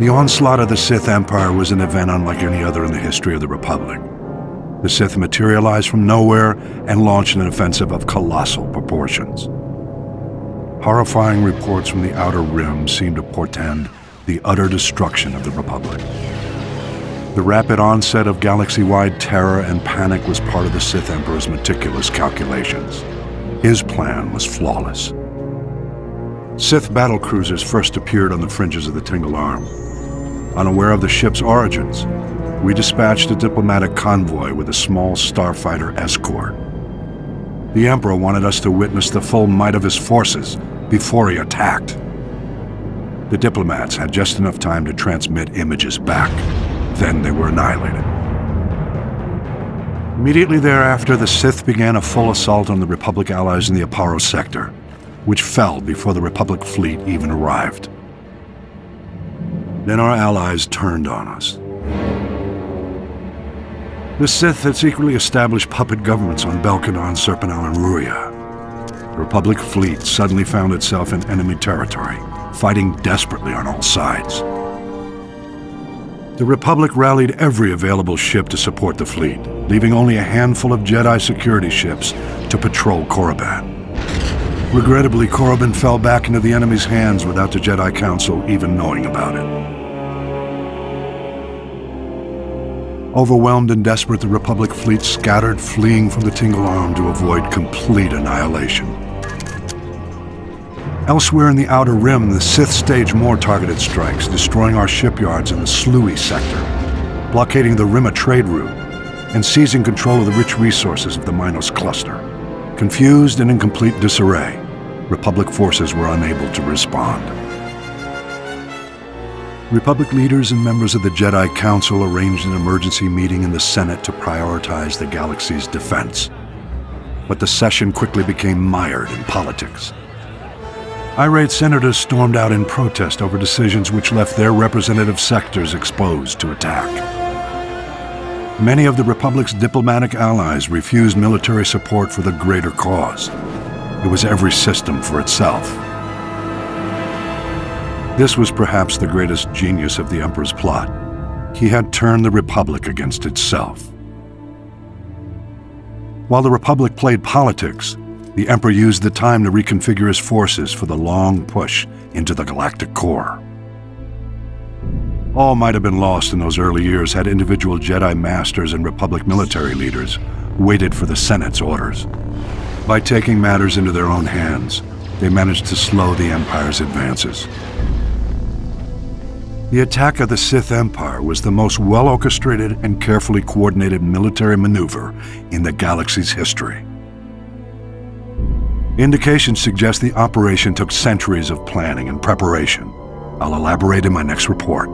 The onslaught of the Sith Empire was an event unlike any other in the history of the Republic. The Sith materialized from nowhere and launched an offensive of colossal proportions. Horrifying reports from the Outer Rim seemed to portend the utter destruction of the Republic. The rapid onset of galaxy-wide terror and panic was part of the Sith Emperor's meticulous calculations. His plan was flawless. Sith battlecruisers first appeared on the fringes of the Tingel Arm. Unaware of the ship's origins, we dispatched a diplomatic convoy with a small starfighter escort. The Emperor wanted us to witness the full might of his forces before he attacked. The diplomats had just enough time to transmit images back. Then they were annihilated. Immediately thereafter, the Sith began a full assault on the Republic allies in the Aparo sector, which fell before the Republic fleet even arrived. Then our allies turned on us. The Sith had secretly established puppet governments on Belkadan, Sernpidal, and Ruria. The Republic fleet suddenly found itself in enemy territory, fighting desperately on all sides. The Republic rallied every available ship to support the fleet, leaving only a handful of Jedi security ships to patrol Korriban. Regrettably, Korriban fell back into the enemy's hands without the Jedi Council even knowing about it. Overwhelmed and desperate, the Republic fleet scattered, fleeing from the Tingel Arm to avoid complete annihilation. Elsewhere in the Outer Rim, the Sith stage more targeted strikes, destroying our shipyards in the Sluis sector, blockading the Rimma trade route, and seizing control of the rich resources of the Minos cluster. Confused and in complete disarray, Republic forces were unable to respond. Republic leaders and members of the Jedi Council arranged an emergency meeting in the Senate to prioritize the galaxy's defense. But the session quickly became mired in politics. Irate senators stormed out in protest over decisions which left their representative sectors exposed to attack. Many of the Republic's diplomatic allies refused military support for the greater cause. It was every system for itself. This was perhaps the greatest genius of the Emperor's plot. He had turned the Republic against itself. While the Republic played politics, the Emperor used the time to reconfigure his forces for the long push into the galactic core. All might have been lost in those early years had individual Jedi Masters and Republic military leaders waited for the Senate's orders. By taking matters into their own hands, they managed to slow the Empire's advances. The attack of the Sith Empire was the most well-orchestrated and carefully coordinated military maneuver in the galaxy's history. Indications suggest the operation took centuries of planning and preparation. I'll elaborate in my next report.